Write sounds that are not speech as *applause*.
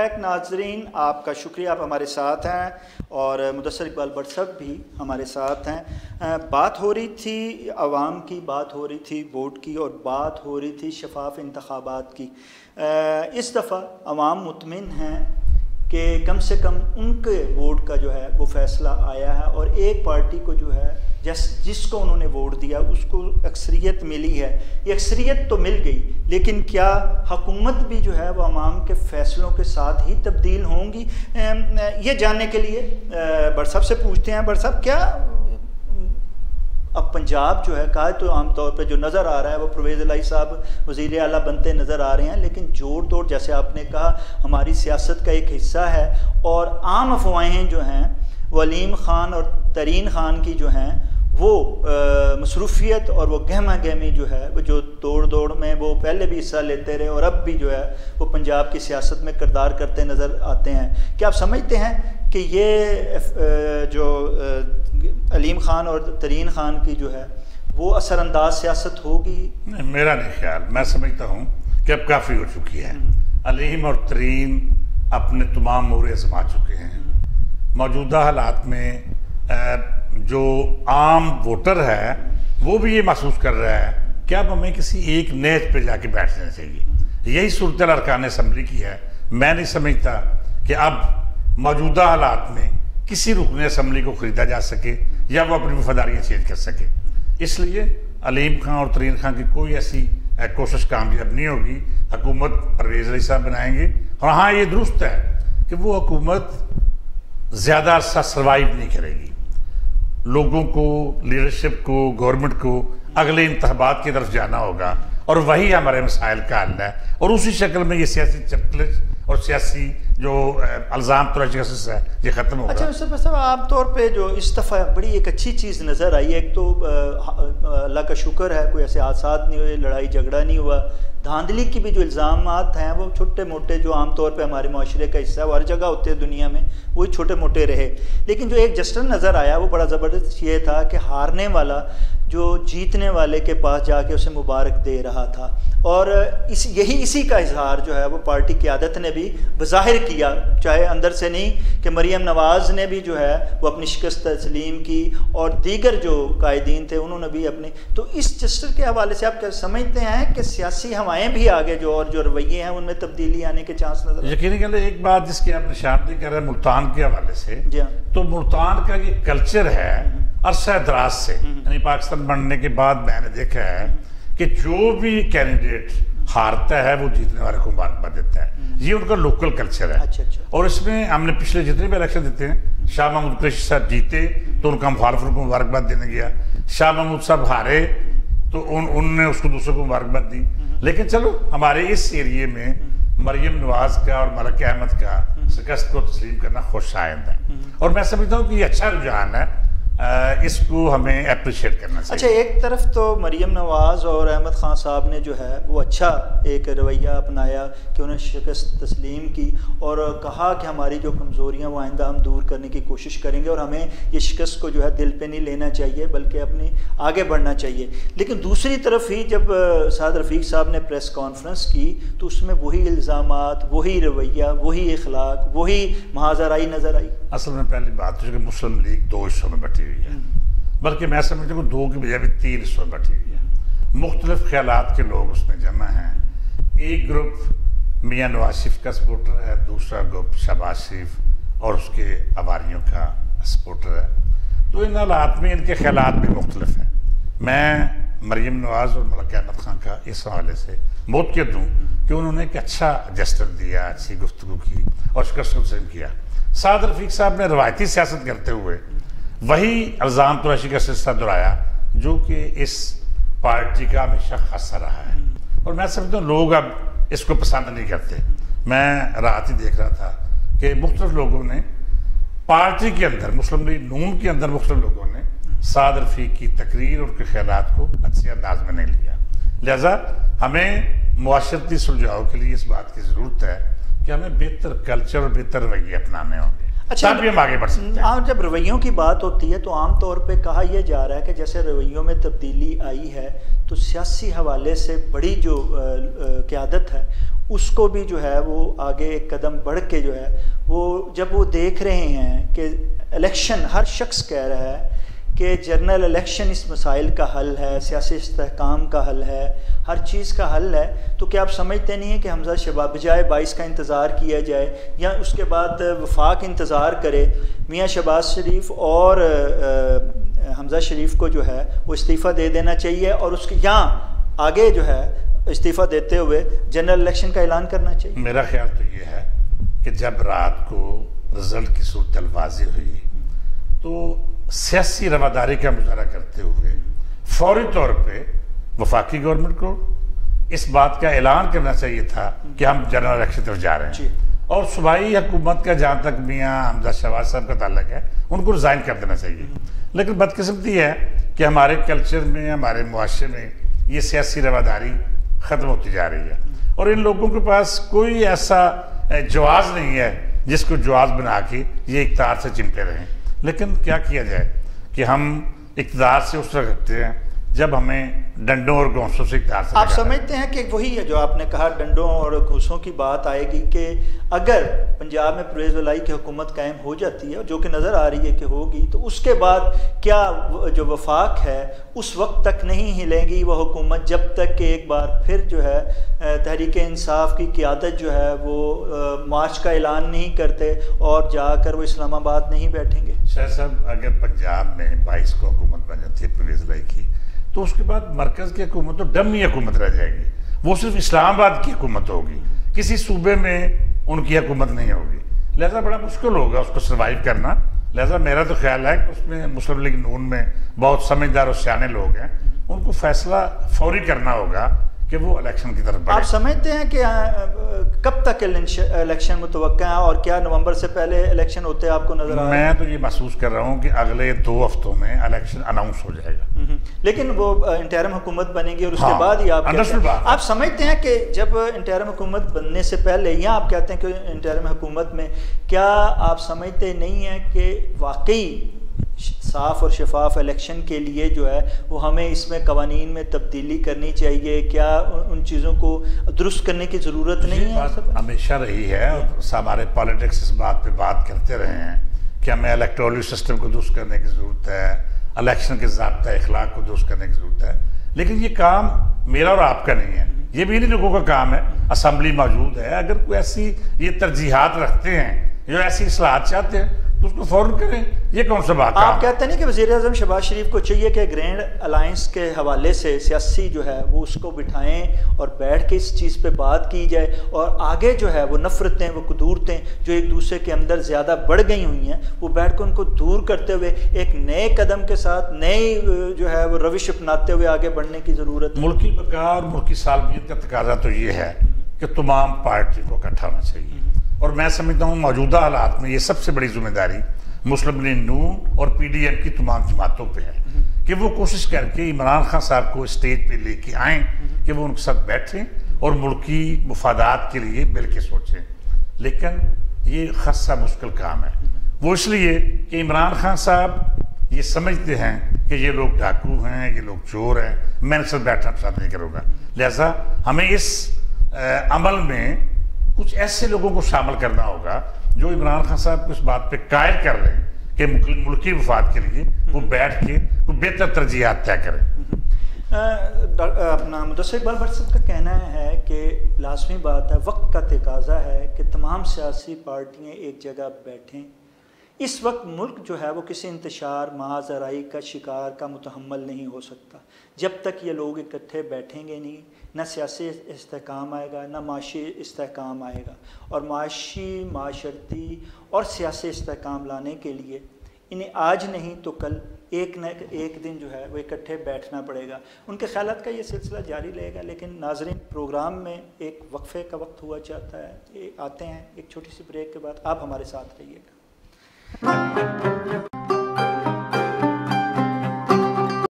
Back नाजरीन, आपका शुक्रिया, आप हमारे साथ हैं और मुदसर इकबाल बट सब भी हमारे साथ हैं। बात हो रही थी, आवाम की बात हो रही थी, वोट की और बात हो रही थी शफाफ इंतबात की। इस दफ़ा आवाम मुतमिन हैं कि कम से कम उनके वोट का जो है, वो फैसला आया है और एक पार्टी को जो है, जिस, जिसको उन्होंने वोट दिया, उसको अक्सरियत मिली है। ये अक्सरियत तो मिल गई, लेकिन क्या हकूमत भी जो है, वो आवाम के फ़ैसलों के साथ ही तब्दील होंगी? ये जानने के लिए बड़ साहब से पूछते हैं। बड़ साहब क्या अब पंजाब जो है, कहा तो आमतौर पर जो नज़र आ रहा है वो परवेज़ लाई साहब वज़ी अला बनते नज़र आ रहे हैं, लेकिन जोड़ तोड़ जैसे आपने कहा, हमारी सियासत का एक हिस्सा है और आम अफवाहें जो हैं, वलीम ख़ान और तरीन ख़ान की जो हैं, वो मसरूफियत और वो गहमा गहमी जो है, वो जो तोड़ दौड़ में वो पहले भी हिस्सा लेते रहे और अब भी जो है, वो पंजाब की सियासत में किरदार करते नज़र आते हैं। क्या आप समझते हैं कि ये जो अलीम ख़ान और तरीन ख़ान की जो है वो असरअंदाज सियासत होगी? मेरा नहीं ख्याल। मैं समझता हूँ कि अब काफ़ी हो चुकी है। हम्म। अलीम और तरीन अपने तमाम मोरे आजमा चुके हैं। हम्म। मौजूदा हालात में जो आम वोटर है वो भी ये महसूस कर रहा है कि अब हमें किसी एक नेच पे जाके बैठना चाहिए। यही सूरत अरकान असम्बली की है। मैं नहीं समझता कि अब मौजूदा हालात में किसी रुकन असम्बली को ख़रीदा जा सके। या वो अपनी वफादारियाँ चेंज कर सके। इसलिए अलीम खां और तरीन खां की कोई ऐसी कोशिश कामयाब नहीं होगी। हकूमत परवेज अली साहब बनाएँगे। और हाँ ये दुरुस्त है कि वो हकूमत ज़्यादा अरसा सर्वाइव नहीं करेगी। लोगों को लीडरशिप को गवर्नमेंट को अगले इंतबात की तरफ़ जाना होगा। और वही हमारे मसाइल का हल है। और उसी शक्ल में ये सियासी चपकलेज और सियासी जो अल्ज़ाम तोरस है ये ख़त्म होगा अच्छा सर साहब आमतौर पे जो इस दफ़ा बड़ी एक अच्छी चीज़ नज़र आई एक तो अल्लाह का शुक्र है कोई ऐसे हादसा नहीं हुए लड़ाई झगड़ा नहीं हुआ। धांधली की भी जो इल्ज़ाम हैं वो छोटे मोटे जो आमतौर पर हमारे माशरे का हिस्सा है वो हर जगह होते हैं दुनिया में वही छोटे मोटे रहे। लेकिन जो एक जस्टन नज़र आया वो बड़ा ज़बरदस्त ये था कि हारने वाला जो जीतने वाले के पास जाके उसे मुबारक दे रहा था। और इस यही इसी का इजहार जो है वो पार्टी की आदत ने भी बज़ाहिर किया चाहे अंदर से नहीं कि मरीम नवाज़ ने भी जो है वो अपनी शिकस्त तस्लीम की और दीगर जो कायदीन थे उन्होंने भी अपने तो इस जस्टर के हवाले से आप क्या समझते हैं कि सियासी हवाएँ भी आगे जो और जो रवैये हैं उनमें तब्दीली आने के चांस नज़र यकीन कहते एक बात जिसकी आप निशानदी कर रहे हैं मुल्तान के हवाले से जी हाँ। तो मुल्तान का ये कल्चर है अरसा दराज से यानी पाकिस्तान बनने के बाद मैंने देखा है कि जो भी कैंडिडेट हारता है वो जीतने वाले को मुबारकबाद देता है। ये उनका लोकल कल्चर है। अच्छा, अच्छा। और इसमें हमने पिछले जितने भी इलेक्शन देते हैं शाह महमूद कुरैशी साहब जीते तो उनका मुखालफ को मुबारकबाद देने गया। शाह महमूद साहब हारे तो उन उनने उसको दूसरों को मुबारकबाद दी। लेकिन चलो हमारे इस एरिए में मरियम नवाज़ का और मलक अहमद का शिकस्त को तस्लीम करना खुश आयंद है और मैं समझता हूँ कि ये अच्छा रुझान है इसको हमें अप्रिशिएट करना चाहिए। अच्छा एक तरफ़ तो मरीम नवाज़ और अहमद ख़ान साहब ने जो है वो अच्छा एक रवैया अपनाया कि उन्हें शिकस्त तस्लीम की और कहा कि हमारी जो कमज़ोरियाँ वो आइंदा हम दूर करने की कोशिश करेंगे और हमें ये शिकस्त को जो है दिल पे नहीं लेना चाहिए बल्कि अपनी आगे बढ़ना चाहिए। लेकिन दूसरी तरफ़ ही जब साद रफ़ीक साहब ने प्रेस कॉन्फ्रेंस की तो उसमें वही इल्ज़ाम वही रवैया वही अखलाक वही महाजराई नज़र आई। असल में पहली बात तो मुस्लिम लीग दो हिस्सों में बटी हुई है। बल्कि मैं समझता हूँ दो की बजाय भी तीन हिस्सों में बटी हुई है। मुख्तलिफ़ ख्याल के लोग उसमें जमा हैं। एक ग्रुप मियाँ नवाज़ शरीफ का सपोर्टर है, दूसरा ग्रुप शहबाज शरीफ और उसके आवारियों का सपोर्टर है। तो इन हालात में, इनके ख्याल भी मुख्तलिफ़ हैं। मैं मरीम नवाज़ और मलक अहमद खान का इस हवाले से मोतकद दूँ कि उन्होंने एक अच्छा जस्टर दिया, अच्छी गुफ्तु की और शिकस्त किया। साद रफीक साहब ने रवायती सियासत करते हुए वही अल्ज़ाम तुरशी का सिलसिला दोहराया, जो कि इस पार्टी का हमेशा खासा रहा है। और मैं समझता हूँ लोग अब इसको पसंद नहीं करते। मैं रात ही देख रहा था कि मुख्तलिफ़ लोगों ने पार्टी के अंदर, मुस्लिम लीग, नून के अंदर मुख्तलिफ़ लोगों ने साद रफीक की तकरीर और उनके ख्याल को अच्छे अंदाज में नहीं लिया। लिहाजा हमें मुआशरती सुलझाव के लिए इस बात की ज़रूरत है कि हमें बेहतर कल्चर और बेहतर रवैये अपनाने होंगे। अच्छा भी हम आगे बढ़ सकते हैं। हाँ जब रवैयों की बात होती है तो आमतौर पे कहा यह जा रहा है कि जैसे रवैयों में तब्दीली आई है तो सियासी हवाले से बड़ी जो क्यादत है उसको भी जो है वो आगे एक कदम बढ़ के जो है वो जब वो देख रहे हैं कि इलेक्शन हर शख्स कह रहा है कि जनरल इलेक्शन इस मसाइल का हल है सियासी इसकाम का हल है, हर चीज़ का हल है तो क्या आप समझते नहीं हैं कि हमजा शबाब बजाय बाईस का इंतज़ार किया जाए, या उसके बाद वफाक इंतज़ार करे, मियाँ शबाज शरीफ और हमजा शरीफ को जो है, वो इस्तीफ़ा दे देना चाहिए और उसके यहाँ आगे जो है, इस्तीफ़ा देते हुए जनरल इलेक्शन का ऐलान करना चाहिए। मेरा ख्याल तो ये है कि जब रात को रिज़ल्ट की सूरत वाजी हुई तो सियासी रवादारी का मुजाहरा करते हुए फौरी तौर पर वफाकी गवर्नमेंट को इस बात का ऐलान करना चाहिए था कि हम जनरल इलेक्शन तरफ़ जा रहे हैं। और सूबाई हुकूमत का जहाँ तक मियाँ हमजा शहबाज साहब का ताल्लक है उनको रिज़ाइन कर देना चाहिए। लेकिन बदकिस्मती है कि हमारे कल्चर में हमारे मुआरे में ये सियासी रवादारी ख़त्म होती जा रही है। और इन लोगों के पास कोई ऐसा जवाज़ नहीं है जिसको जवाज़ बना के ये इकतार से चिमटे रहें। लेकिन क्या किया जाए कि हम इकतदार से उस रखते हैं जब हमें डंडों और घोंसों से आप समझते हैं कि वही है जो आपने कहा डंडों और घोंसों की बात आएगी कि अगर पंजाब में परवेज वलाई की हुकूमत कायम हो जाती है जो कि नज़र आ रही है कि होगी तो उसके बाद क्या जो वफाक है उस वक्त तक नहीं हिलेंगी वह हुकूमत जब तक कि एक बार फिर जो है तहरीक इंसाफ की क्यादत जो है वो मार्च का ऐलान नहीं करते और जाकर वो इस्लामाबाद नहीं बैठेंगे। शाह साहब अगर पंजाब में बाईस को हुकूमत बन जाती है परवेज वलाई की तो उसके बाद मरकज़ की हुकूमत तो डमी हुकूमत रह जाएगी। वो सिर्फ़ इस्लामाबाद की हुकूमत होगी। किसी सूबे में उनकी हुकूमत नहीं होगी। लिहाजा बड़ा मुश्किल होगा उसको सर्वाइव करना। लिहाजा मेरा तो ख्याल है कि उसमें मुस्लिम लीग नून में बहुत समझदार और सियाने लोग हैं। उनको फैसला फौरी करना होगा। कि वो इलेक्शन की तरफ़ आप समझते हैं कि कब तक इलेक्शन मुतव है और क्या नवंबर से पहले इलेक्शन होते हैं आपको नज़र आ मैं तो ये महसूस कर रहा हूँ कि अगले दो हफ्तों में इलेक्शन अनाउंस हो जाएगा। हम्म, हम्म। लेकिन वो इंटरम हुकूमत बनेगी और उसके हाँ, बाद ही आप आप समझते हैं कि जब इंटरम हुकूमत बनने से पहले या आप कहते हैं कि इंटरम हुकूमत में क्या आप समझते नहीं हैं कि वाकई साफ़ और शफाफ इलेक्शन के लिए जो है वो हमें इसमें कवानीन में तब्दीली करनी चाहिए। क्या उन चीज़ों को दुरुस्त करने की ज़रूरत नहीं है? हमेशा रही है। हमारे पॉलिटिक्स इस बात पर बात करते रहे हैं कि हमें इलेक्ट्रोल सिस्टम को दुरुस्त करने की ज़रूरत है इलेक्शन के जबता अखलाक को दुरुस्त करने की ज़रूरत है। लेकिन ये काम मेरा और आपका नहीं है। ये भी इन्हीं लोगों का काम है। असम्बली मौजूद है। अगर कोई ऐसी ये तरजीहत रखते हैं जो ऐसी असलाहत चाहते हैं तो उसको फ़ौरन करें। ये कौन सा बात आप कहते नहीं कि वजी अजम शहबाज शरीफ को चाहिए कि ग्रैंड अलायंस के हवाले से सियासी जो है वो उसको बिठाएँ और बैठ के इस चीज़ पे बात की जाए और आगे जो है वो नफ़रतें वो कदूरतें जो एक दूसरे के अंदर ज़्यादा बढ़ गई हुई हैं वो बैठ कर उनको दूर करते हुए एक नए कदम के साथ नई जो है वो रविश अपनाते हुए आगे बढ़ने की ज़रूरत मुल्की बका और मुल्की सालमियत का तकाजा तो ये है कि तमाम पार्टी को इकट्ठा होना चाहिए। और मैं समझता हूँ मौजूदा हालात में ये सबसे बड़ी ज़िम्मेदारी मुस्लिम लीग नून और पी डी एम की तमाम जमातों पर है कि वो कोशिश करके इमरान खान साहब को स्टेज पे लेके आए कि वो उनके साथ बैठें और मुल्की मफादात के लिए मिल के सोचें। लेकिन ये खस्सा मुश्किल काम है। वो इसलिए कि इमरान खान साहब ये समझते हैं कि ये लोग डाकू हैं ये लोग चोर हैं मैं इनसे बैठना पसंद नहीं करूँगा। लिहाजा हमें इस आ, अमल में कुछ ऐसे लोगों को शामिल करना होगा जो इमरान खान साहब को इस बात पर कायल कर रहे हैं कि मुल्की मफाद के लिए वो बैठ के वो बेहतर तरजीहत तय करें। अपना मुदसर इकबाल भट्ट साहब का कहना है कि लाजमी बात है वक्त का तकाजा है कि तमाम सियासी पार्टियाँ एक जगह बैठें। इस वक्त मुल्क जो है वो किसी इंतशार माजराई का शिकार का मुतहमल नहीं हो सकता। जब तक ये लोग इकट्ठे बैठेंगे नहीं, न सियासी इसकाम आएगा, न माशी इसकाम आएगा। और माशी, माशरती और सियासी इसकाम लाने के लिए इन्हें आज नहीं तो कल एक न एक दिन जो है वो इकट्ठे बैठना पड़ेगा। उनके ख्याल का ये सिलसिला जारी रहेगा, लेकिन नाजरीन, प्रोग्राम में एक वक्फे का वक्त हुआ चाहता है। आते हैं, एक छोटी सी ब्रेक के बाद आप हमारे साथ रहिएगा। Thank *laughs* you.